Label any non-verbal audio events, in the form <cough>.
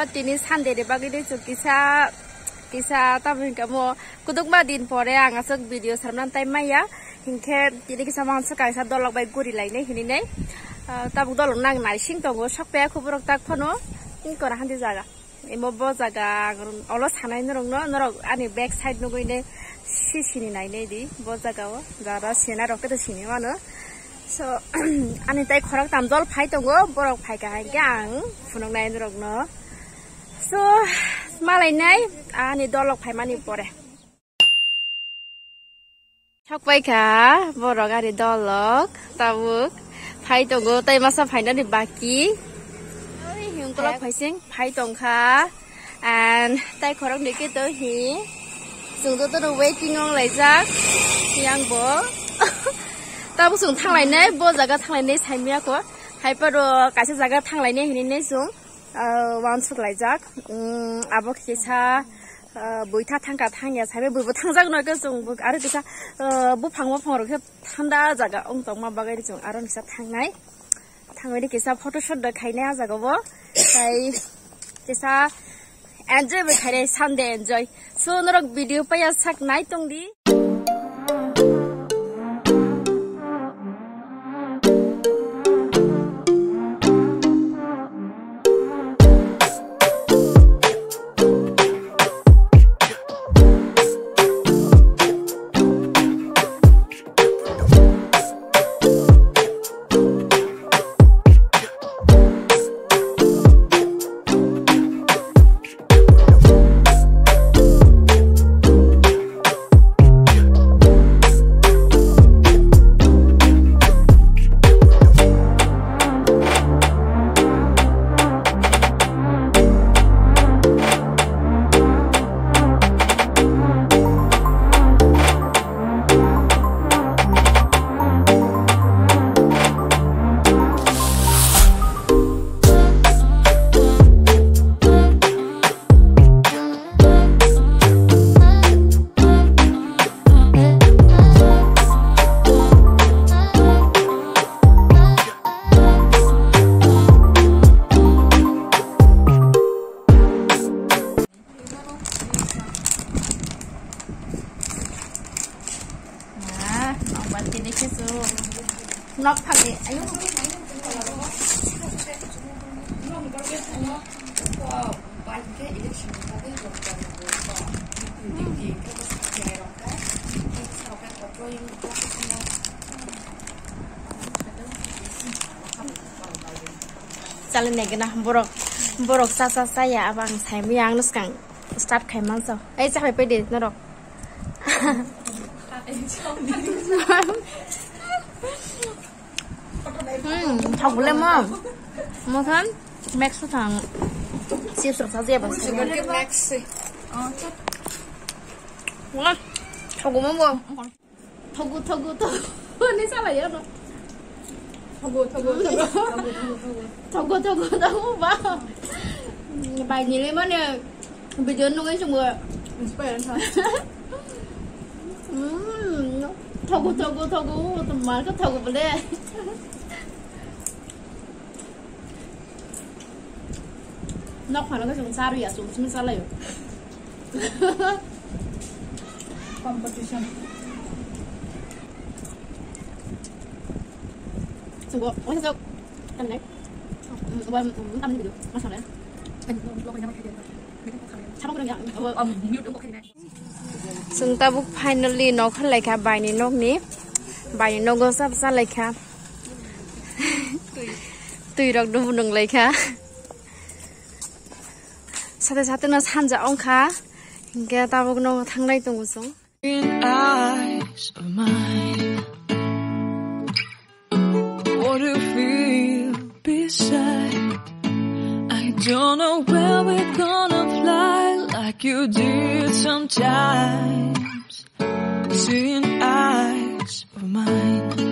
ini Sunday de bagi kisa kisa tapi kamu kuduk ma din pore ang asok video sarman tay maya hingke tini kisa mahon sa kaisa dolok bay guri lai ne hini ne tabuk dolok nang nai sing tongo sok pe kuburok tak phono in kora handi jaga imo bo jaga olo sanai norong no norok ani back side no goine si sini nai ne di bo jaga o jara sena rok te sini mano so ani tai khorak tam dol phai tongo borok phai ka hai gang phunong nai norok no so malai nai eh? ani ah, dolok phai mani pore. Thok pai ka borok ari dolok tabuk phai tongo tai masa phai na ni baki. Hiung kolok phai sing, phai tong kha. And tai khorak ni ke to hi. Sung to to waiting on lai jak. Yang bo. <laughs> Ta sung thang lai ne, bo jaga thang lai ne, sai mia ko hai pa ro ka jaga thang lai ne hi ne sung. वांसुलाइजाक आबो किसा बुइथा थांगा थांगिया साबे बुबो थांजाग नगो जों बु आरो किसा बुफां बुफां रखे थांदा जागा ओं तं मा बागै जों आरो निसा थांनाय थांबाय किसा फोटो शट दखायनाय जागाबो साइ किसा एन्जॉय बखारे सानदे एन्जॉय सोनरक भिडियो पाया साक नाय तंदि 넉하게 아유 challenge này cái anh borok borok sa sa sa anh abang thay mi ang nuskang start khai man sao ấy chắc phải đi nó rồi thật lên á một thân max thằng siêu sụp sao dẹp à max ngon thật cũng ngon thật cũng thật cũng thật nên sao lại vậy thật cũng thật cũng thật cũng thật cũng thật cũng vào bài gì lên mất nè bây giờ nó cái chung người inspired thôi ঠগু ঠগু cứ তোমাকে ঠগু বলে nó khoảng nó cái dùng xa rồi à xuống mình xa lấy competition dùng bộ ôi sao cần đấy ôi muốn tâm được mà sao đấy anh lo cái nhắm cái điện thoại chắc không được nhận ông mute đúng một cái này सुनताबुक finally नखर लेखा बाइनि नगनि बाइनि नगो साबसा लेखा তুই রক ডুবুনং লেখা সাথে সাথে না সানজা অংখা গে তাবক নগো থাংলাই দং like you did sometimes, seeing eyes of mine.